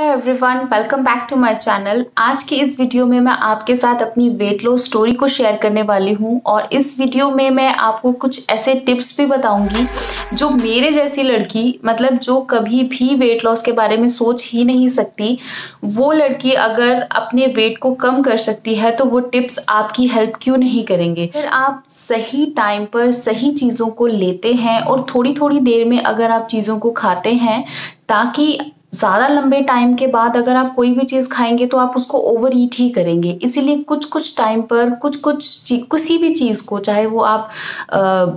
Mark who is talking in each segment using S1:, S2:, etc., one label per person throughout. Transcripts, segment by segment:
S1: Hello everyone welcome back to my channel आज की इस वीडियो में मैं आपके साथ अपनी वेट लॉस स्टोरी को शेयर करने वाली हूँ और इस वीडियो में मैं आपको कुछ ऐसे टिप्स भी बताऊँगी जो मेरे जैसी लड़की मतलब जो कभी भी वेट लॉस के बारे में सोच ही नहीं सकती, वो लड़की अगर अपने वेट को कम कर सकती है तो वो टिप्स आपकी हेल्प क्यों नहीं करेंगे? फिर आप सही टाइम पर सही चीज़ों को लेते हैं और थोड़ी थोड़ी देर में अगर आप चीज़ों को खाते हैं, ताकि ज़्यादा लंबे टाइम के बाद अगर आप कोई भी चीज़ खाएँगे तो आप उसको ओवर ईट ही करेंगे। इसीलिए कुछ कुछ टाइम पर कुछ कुछ किसी भी चीज़ को, चाहे वो आप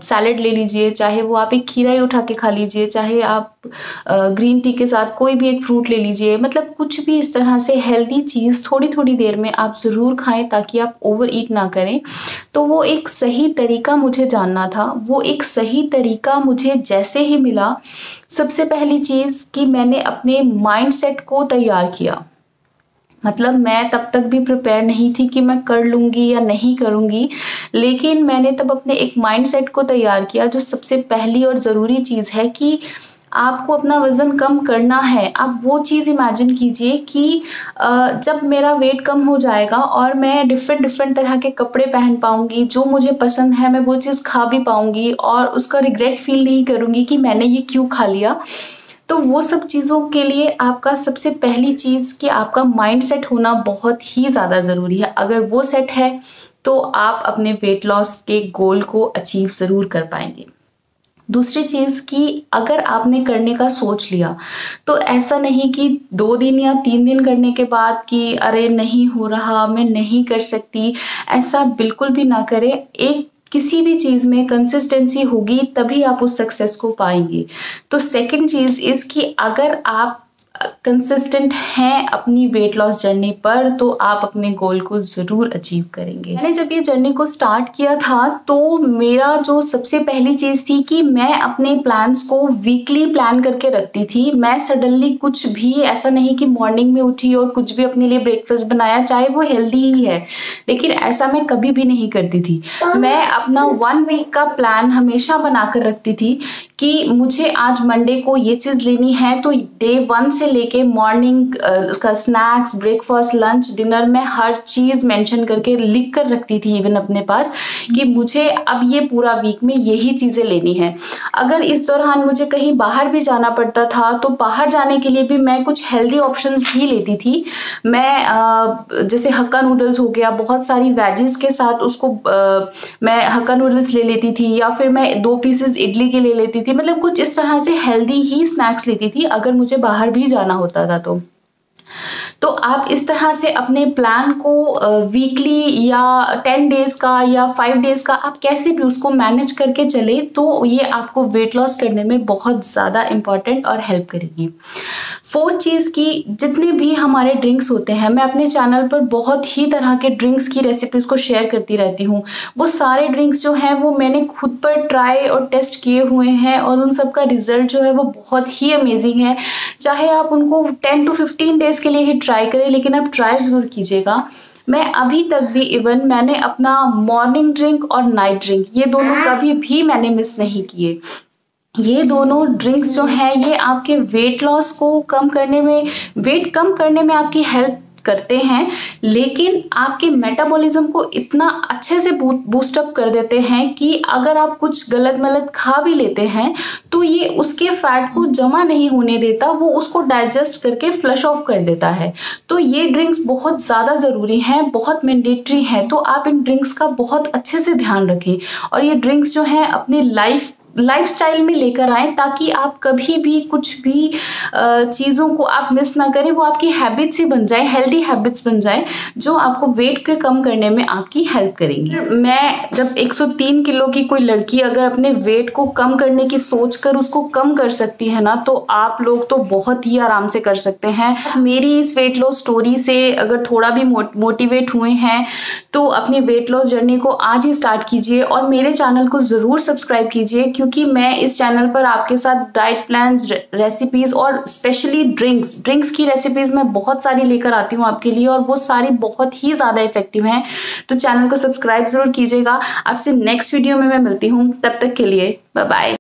S1: सैलड ले लीजिए, चाहे वो आप एक खीरा ही उठा के खा लीजिए, चाहे आप ग्रीन टी के साथ कोई भी एक फ्रूट ले लीजिए। मतलब कुछ भी इस तरह से हेल्दी चीज़ थोड़ी थोड़ी देर में आप ज़रूर खाएँ ताकि आप ओवर ईट ना करें। तो वो एक सही तरीका मुझे जानना था। वो एक सही तरीका मुझे जैसे ही मिला, सबसे पहली चीज़ कि मैंने अपने माइंडसेट को तैयार किया। मतलब मैं तब तक भी प्रिपेयर नहीं थी कि मैं कर लूँगी या नहीं करूँगी, लेकिन मैंने तब अपने एक माइंडसेट को तैयार किया, जो सबसे पहली और ज़रूरी चीज़ है कि आपको अपना वज़न कम करना है, आप वो चीज़ इमेजिन कीजिए कि जब मेरा वेट कम हो जाएगा और मैं डिफरेंट डिफरेंट तरह के कपड़े पहन पाऊँगी, जो मुझे पसंद है, मैं वो चीज़ खा भी पाऊँगी और उसका रिग्रेट फील नहीं करूँगी कि मैंने ये क्यों खा लिया। तो वो सब चीज़ों के लिए आपका सबसे पहली चीज़ कि आपका माइंड सेट होना बहुत ही ज़्यादा ज़रूरी है। अगर वो सेट है तो आप अपने वेट लॉस के गोल को अचीव ज़रूर कर पाएँगे। दूसरी चीज़ कि अगर आपने करने का सोच लिया तो ऐसा नहीं कि दो दिन या तीन दिन करने के बाद कि अरे नहीं हो रहा, मैं नहीं कर सकती, ऐसा बिल्कुल भी ना करें। एक किसी भी चीज़ में कंसिस्टेंसी होगी, तभी आप उस सक्सेस को पाएँगे। तो सेकंड चीज़ इज़ कि अगर आप कंसिस्टेंट हैं अपनी वेट लॉस जर्नी पर तो आप अपने गोल को ज़रूर अचीव करेंगे। मैंने जब ये जर्नी को स्टार्ट किया था तो मेरा जो सबसे पहली चीज़ थी कि मैं अपने प्लान्स को वीकली प्लान करके रखती थी। मैं सडनली कुछ भी ऐसा नहीं कि मॉर्निंग में उठी और कुछ भी अपने लिए ब्रेकफास्ट बनाया चाहे वो हेल्दी ही है लेकिन ऐसा मैं कभी भी नहीं करती थी। मैं अपना वन वीक का प्लान हमेशा बना कर रखती थी कि मुझे आज मंडे को ये चीज़ लेनी है तो डे वन से लेके मॉर्निंग उसका स्नैक्स ब्रेकफास्ट लंच डिनर में हर चीज़ मेंशन करके लिख कर रखती थी इवन अपने पास कि मुझे अब ये पूरा वीक में यही चीज़ें लेनी है। अगर इस दौरान मुझे कहीं बाहर भी जाना पड़ता था तो बाहर जाने के लिए भी मैं कुछ हेल्दी ऑप्शन ही लेती थी। मैं जैसे हक्का नूडल्स हो गया बहुत सारी वेजेस के साथ उसको मैं हक्का नूडल्स ले लेती थी या फिर मैं दो पीसेस इडली के ले लेती थी। मतलब कुछ इस तरह से हेल्दी ही स्नैक्स लेती थी, अगर मुझे बाहर भी जाना होता था तो। तो आप इस तरह से अपने प्लान को वीकली या टेन डेज़ का या फाइव डेज़ का आप कैसे भी उसको मैनेज करके चले तो ये आपको वेट लॉस करने में बहुत ज़्यादा इंपॉर्टेंट और हेल्प करेगी। फोर्थ चीज़ की जितने भी हमारे ड्रिंक्स होते हैं मैं अपने चैनल पर बहुत ही तरह के ड्रिंक्स की रेसिपीज़ को शेयर करती रहती हूँ। वो सारे ड्रिंक्स जो हैं वो मैंने खुद पर ट्राई और टेस्ट किए हुए हैं और उन सब का रिज़ल्ट जो है वो बहुत ही अमेजिंग है। चाहे आप उनको टेन टू फिफ्टीन डेज़ के लिए ही ट्राई करें लेकिन आप ट्राई ज़रूर कीजिएगा। मैं अभी तक भी इवन मैंने अपना मॉर्निंग ड्रिंक और नाइट ड्रिंक ये दोनों कभी भी मैंने मिस नहीं किए। ये दोनों ड्रिंक्स जो हैं, ये आपके वेट लॉस को कम करने में वेट कम करने में आपकी हेल्प करते हैं, लेकिन आपके मेटाबॉलिज्म को इतना अच्छे से बूस्टअप कर देते हैं कि अगर आप कुछ गलत मलत खा भी लेते हैं तो ये उसके फैट को जमा नहीं होने देता, वो उसको डाइजेस्ट करके फ्लश ऑफ़ कर देता है। तो ये ड्रिंक्स बहुत ज़्यादा ज़रूरी हैं, बहुत मैंडेटरी हैं तो आप इन ड्रिंक्स का बहुत अच्छे से ध्यान रखें। और ये ड्रिंक्स जो हैं, अपनी लाइफ लाइफस्टाइल में लेकर आए ताकि आप कभी भी कुछ भी चीज़ों को आप मिस ना करें, वो आपकी हैबिट्स ही बन जाए हेल्दी हैबिट्स बन जाए, जो आपको वेट के कम करने में आपकी हेल्प करेंगी। मैं जब 103 किलो की कोई लड़की अगर अपने वेट को कम करने की सोच कर उसको कम कर सकती है ना तो आप लोग तो बहुत ही आराम से कर सकते हैं। मेरी इस वेट लॉस स्टोरी से अगर थोड़ा भी मोटिवेट हुए हैं तो अपनी वेट लॉस जर्नी को आज ही स्टार्ट कीजिए और मेरे चैनल को ज़रूर सब्सक्राइब कीजिए क्योंकि मैं इस चैनल पर आपके साथ डाइट प्लान रेसिपीज़ और स्पेशली ड्रिंक्स ड्रिंक्स की रेसिपीज़ मैं बहुत सारी लेकर आती हूँ आपके लिए और वो सारी बहुत ही ज़्यादा इफ़ेक्टिव हैं। तो चैनल को सब्सक्राइब ज़रूर कीजिएगा। आपसे नेक्स्ट वीडियो में मैं मिलती हूँ। तब तक के लिए बाय बाय